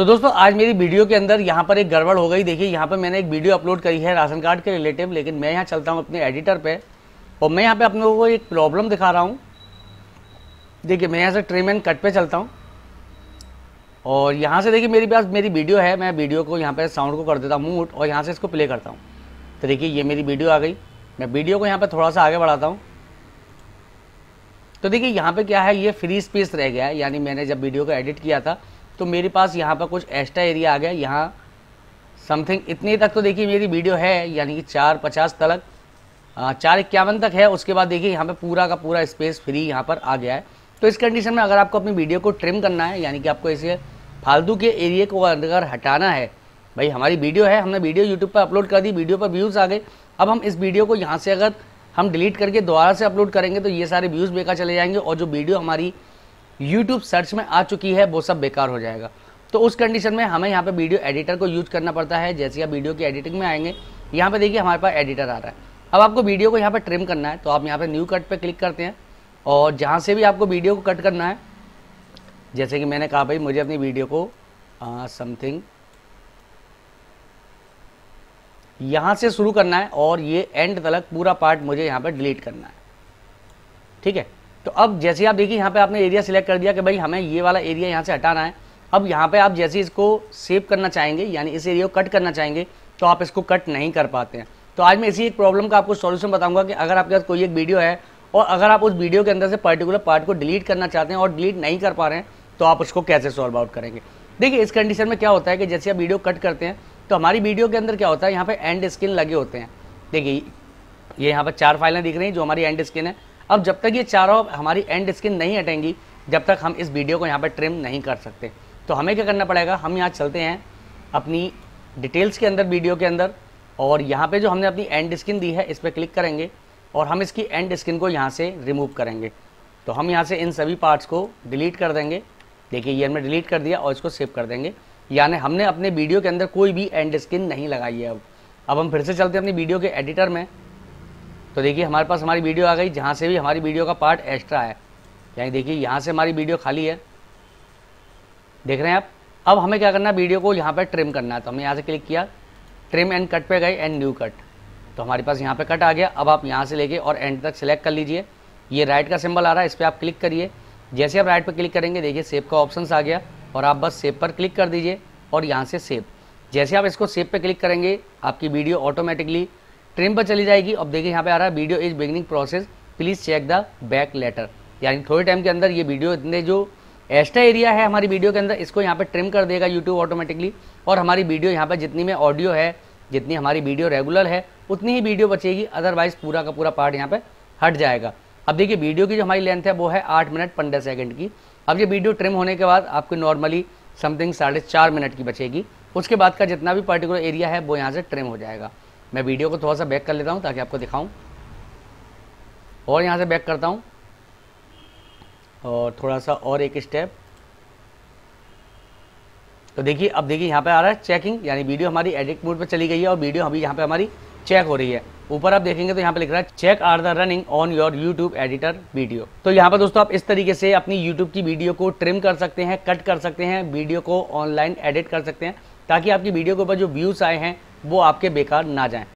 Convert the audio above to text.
तो दोस्तों, आज मेरी वीडियो के अंदर यहाँ पर एक गड़बड़ हो गई। देखिए, यहाँ पर मैंने एक वीडियो अपलोड करी है राशन कार्ड के रिलेटिव, लेकिन मैं यहाँ चलता हूँ अपने एडिटर पे और मैं यहाँ पे अपने को एक प्रॉब्लम दिखा रहा हूँ। देखिए, मैं यहाँ से ट्रिम एंड कट पे चलता हूँ। और यहाँ से देखिए, मेरे पास मेरी वीडियो है, मैं वीडियो को यहाँ पर साउंड को कर देता हूँ मूट और यहाँ से इसको प्ले करता हूँ। तो देखिए, ये मेरी वीडियो आ गई। मैं वीडियो को यहाँ पर थोड़ा सा आगे बढ़ाता हूँ। तो देखिए, यहाँ पे क्या है, ये फ्री स्पेस रह गया है। यानी मैंने जब वीडियो को एडिट किया था तो मेरे पास यहाँ पर कुछ एक्स्ट्रा एरिया आ गया, यहाँ समथिंग इतने तक तो देखिए मेरी वीडियो है, यानी कि चार पचास तक चार इक्यावन तक है, उसके बाद देखिए यहाँ पे पूरा का पूरा स्पेस फ्री यहाँ पर आ गया है। तो इस कंडीशन में अगर आपको अपनी वीडियो को ट्रिम करना है, यानी कि आपको इसे फालतू के एरिए को अगर हटाना है, भाई हमारी वीडियो है, हमने वीडियो यूट्यूब पर अपलोड कर दी वीडियो पर व्यूज़ आ गए, अब हम इस वीडियो को यहाँ से अगर हम डिलीट करके दोबारा से अपलोड करेंगे तो ये सारे व्यूज़ बेकार चले जाएँगे और जो वीडियो हमारी यूट्यूब सर्च में आ चुकी है, वो सब बेकार हो जाएगा। तो उस कंडीशन में हमें यहाँ पे वीडियो एडिटर को यूज़ करना पड़ता है, जैसे आप वीडियो की एडिटिंग में आएँगे, यहाँ पे देखिए हमारे पास एडिटर आ रहा है। अब आपको वीडियो को यहाँ पे ट्रिम करना है तो आप यहाँ पे न्यू कट पे क्लिक करते हैं, और जहाँ से भी आपको वीडियो को कट करना है, जैसे कि मैंने कहा भाई, मुझे अपनी वीडियो को समथिंग यहाँ से शुरू करना है, और ये एंड तक पूरा पार्ट मुझे यहाँ पर डिलीट करना है। ठीक है? तो अब जैसे आप देखिए, यहाँ पे आपने एरिया सिलेक्ट कर दिया कि भाई हमें ये वाला एरिया यहाँ से हटाना है। अब यहाँ पे आप जैसे इसको सेव करना चाहेंगे, यानी इस एरिया को कट करना चाहेंगे तो आप इसको कट नहीं कर पाते हैं। तो आज मैं इसी एक प्रॉब्लम का आपको सॉल्यूशन बताऊँगा कि अगर आपके पास कोई एक वीडियो है और अगर आप उस वीडियो के अंदर से पर्टिकुलर पार्ट को डिलीट करना चाहते हैं और डिलीट नहीं कर पा रहे हैं तो आप उसको कैसे सॉल्व आउट करेंगे? देखिए, इस कंडीशन में क्या होता है कि जैसे आप वीडियो कट करते हैं तो हमारी वीडियो के अंदर क्या होता है, यहाँ पे एंड स्किन लगे होते हैं। देखिए, ये यहाँ पर चार फाइलें दिख रही हैं, जो हमारी एंड स्किन है। अब जब तक ये चारों हमारी एंड स्किन नहीं हटेंगी, जब तक हम इस वीडियो को यहाँ पर ट्रिम नहीं कर सकते। तो हमें क्या करना पड़ेगा? हम यहाँ चलते हैं अपनी डिटेल्स के अंदर वीडियो के अंदर, और यहाँ पे जो हमने अपनी एंड स्किन दी है, इस पर क्लिक करेंगे, और हम इसकी एंड स्किन को यहाँ से रिमूव करेंगे। तो हम यहाँ से इन सभी पार्ट्स को डिलीट कर देंगे। देखिए, ये हमने डिलीट कर दिया और इसको सेव कर देंगे। यानी हमने अपने वीडियो के अंदर कोई भी एंड स्किन नहीं लगाई है अब। अब हम फिर से चलते हैं अपनी वीडियो के एडिटर में। तो देखिए, हमारे पास हमारी वीडियो आ गई, जहाँ से भी हमारी वीडियो का पार्ट एक्स्ट्रा है। यानी देखिए, यहाँ से हमारी वीडियो खाली है। देख रहे हैं आप? अब हमें क्या करना है? वीडियो को यहाँ पर ट्रिम करना है। तो हमने यहाँ से क्लिक किया ट्रिम एंड कट पे गए एंड न्यू कट तो हमारे पास यहाँ पे कट आ गया। अब आप यहाँ से लेके और एंड तक सेलेक्ट कर लीजिए। ये राइट का सिंबल आ रहा है, इस पर आप क्लिक करिए। जैसे आप राइट पर क्लिक करेंगे, देखिए सेव का ऑप्शन आ गया। और आप बस सेव पर क्लिक कर दीजिए और यहाँ से सेव जैसे आप इसको सेव पे क्लिक करेंगे, आपकी वीडियो ऑटोमेटिकली ट्रिम पर चली जाएगी। अब देखिए, यहाँ पे आ रहा है video is beginning process please check the back later यानी थोड़े टाइम के अंदर ये वीडियो इतने जो एक्स्ट्रा एरिया है हमारी वीडियो के अंदर, इसको यहाँ पे ट्रिम कर देगा यूट्यूब ऑटोमेटिकली और हमारी वीडियो यहाँ पर जितनी में ऑडियो है, जितनी हमारी वीडियो रेगुलर है, उतनी ही वीडियो बचेगी. अदरवाइज़ पूरा का पूरा पार्ट यहाँ पे हट जाएगा. अब देखिए वीडियो की जो हमारी लेंथ है, वो है आठ मिनट पंद्रह सेकंड की. अब ये वीडियो ट्रिम होने के बाद आपको नॉर्मली समथिंग साढ़े चार मिनट की बचेगी. उसके बाद का जितना भी पर्टिकुलर एरिया है, वो यहाँ से ट्रिम हो जाएगा. मैं वीडियो को थोड़ा सा बैक कर लेता हूँ ताकि आपको दिखाऊँ। और यहाँ से बैक करता हूँ। और थोड़ा सा और एक स्टेप तो देखिए, अब देखिए यहाँ पे आ रहा है चेकिंग यानी वीडियो हमारी एडिट मोड पे चली गई है और वीडियो अभी यहाँ पे हमारी चेक हो रही है। ऊपर आप देखेंगे तो यहाँ पे लिख रहा है check are the running on your YouTube editor video तो यहाँ पर दोस्तों आप इस तरीके से अपनी यूट्यूब की वीडियो को ट्रिम कर सकते हैं कट कर सकते हैं वीडियो को ऑनलाइन एडिट कर सकते हैं, ताकि आपकी वीडियो के ऊपर जो व्यूज़ आए हैं वो आपके बेकार ना जाएँ।